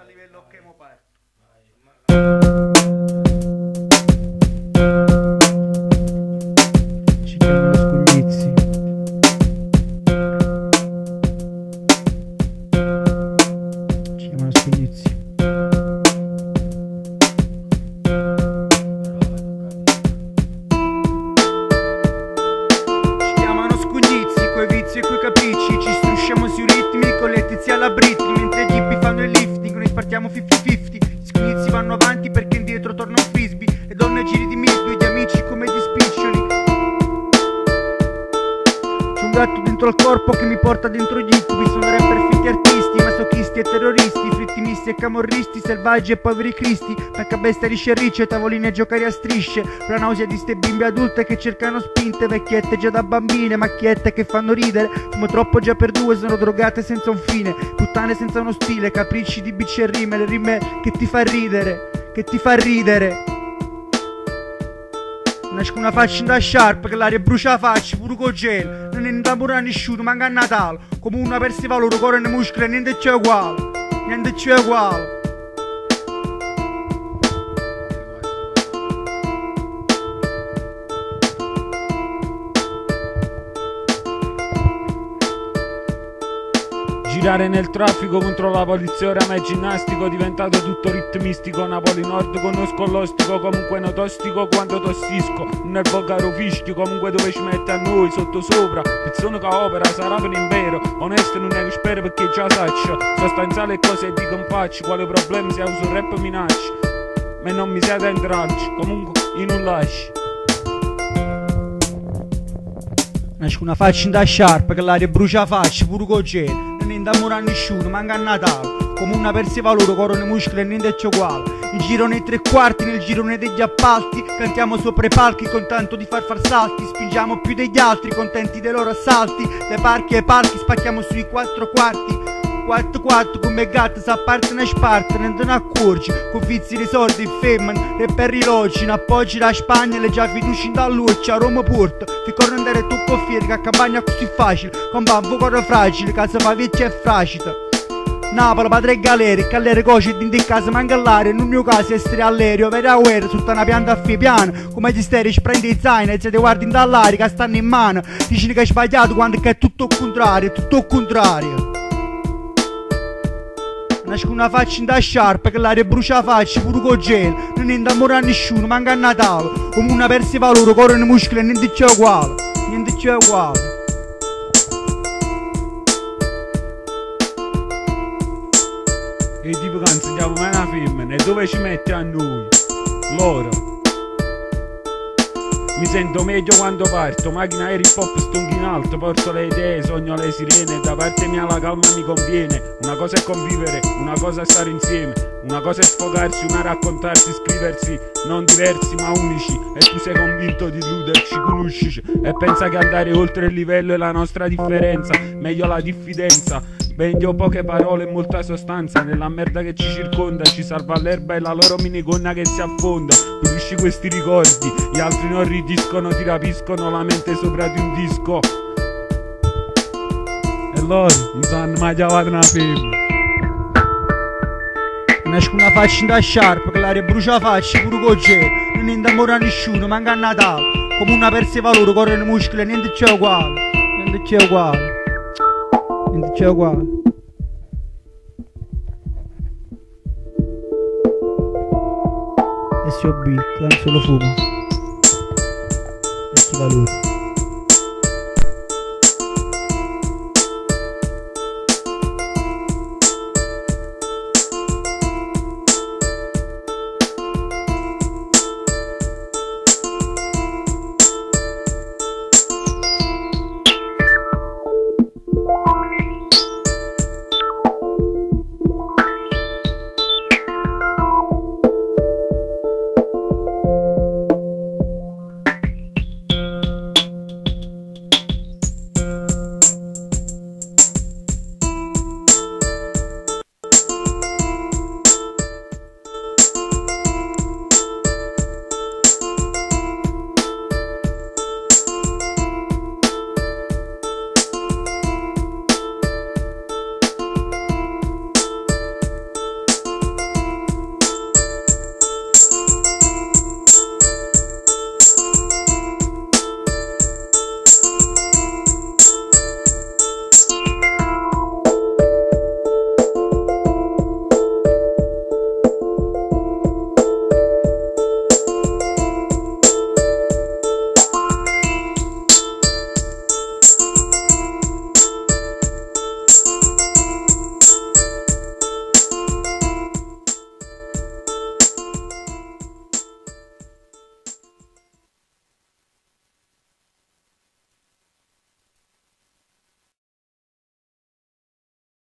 a livello che mo parto. Ci chiamano Scugnizzi. Ci chiamano Scugnizzi. Ci chiamano scugnizzi, coi vizi e coi capricci Ci strusciamo sui ritmi con le tizie alla Britney siamo 50-50 un gatto dentro al corpo che mi porta dentro gli incubi Sono rapper finti artisti, masochisti e terroristi Fritti misti e camorristi, selvaggi e poveri cristi. Pecca bestia risce ricce, tavoline e giocare a strisce. La nausea di ste bimbe adulte che cercano spinte Vecchiette già da bambine, macchiette che fanno ridere. Fumo troppo già per due, sono drogate senza un fine. Puttane senza uno stile, capricci di bici e rime Le rime che ti fa ridere, che ti fa ridere. Nasce una faccia da sciarpa che l'aria brucia la faccia, pure con gel. È innamorare nessuno, manca a Natale. Come una persi valore, cuore e muscoli, niente c'è uguale. Niente c'è uguale. Girare nel traffico contro la polizia. Ora ma è ginnastico Diventato tutto ritmistico. Napoli Nord conosco l'ostico Comunque no tostico quando tossisco Un nervo caro fischio Comunque dove ci mette a noi Sotto sopra. Persone che opera Sarà per impero. Onesto non è che spero perché già saccio. Sostanziale cose dico un faccio Quale problema se uso rap minacci Ma non mi siete in traccia Comunque in un lasci Nasce una faccia da sciarpa che l'aria brucia faccia, pure con gel. Non è innamorare nessuno, manca a Natale. Come una persi valore, cuore e muscoli, niente c'è uguale. In giro nei tre quarti, nel girone degli appalti. Cantiamo sopra i palchi con tanto di far far salti. Spingiamo più degli altri, contenti dei loro assalti. Le parchi e parchi, spacchiamo sui quattro quarti. 4-4 come gatto sa parte una non te ne accorgi con vizi di soldi femmine e per rilogi in appoggi la Spagna le già fiduci da luce a Roma Porto fi corrono andare tu con fieri che a campagna così facile con bambo corro fragile casa fa vecchia e fragile Napoli, padre galeri, galere coci e in casa manca l'aria, in un mio caso essere all'aereo, vera guerra, sotto una pianta a fi piano, come gli sterici prendi i zaini e se ti guardi dall'aria che stanno in mano, dici che hai sbagliato quando è tutto il contrario, è tutto il contrario. Nasce una faccia da sciarpa che l'aria brucia la faccia pure con gel. Non è innamorare nessuno, manca a Natale. Come una persi valore, cuore e muscoli, niente c'è uguale. Niente c'è uguale. E tipo canzoniamo mai una femmina E dove ci metti a noi? Loro mi sento meglio quando parto, macchina aereo hop stonchi in alto, porto le idee, sogno le sirene, da parte mia la calma mi conviene, una cosa è convivere, una cosa è stare insieme, una cosa è sfogarsi, una raccontarsi, scriversi, non diversi ma unici, e tu sei convinto di illuderci, conoscici, e pensa che andare oltre il livello è la nostra differenza, meglio la diffidenza, Meglio poche parole e molta sostanza. Nella merda che ci circonda Ci salva l'erba e la loro minigonna che si affonda. Pulisci questi ricordi Gli altri non ridiscono, ti rapiscono la mente sopra di un disco. E loro non sanno mai chiamare una femmina Nasce una faccia da sciarpa che l'aria brucia la faccia pure con gel Non è innamorare nessuno, manca a Natale. Come una persi valore, cuore e muscoli, niente c'è uguale. Niente c'è uguale. Niente c'è uguale SOB, clan solo fumo Persi valore